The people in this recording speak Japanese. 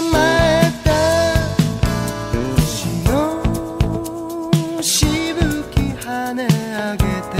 まえた。しぶき跳ね上げて。